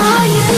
Are you?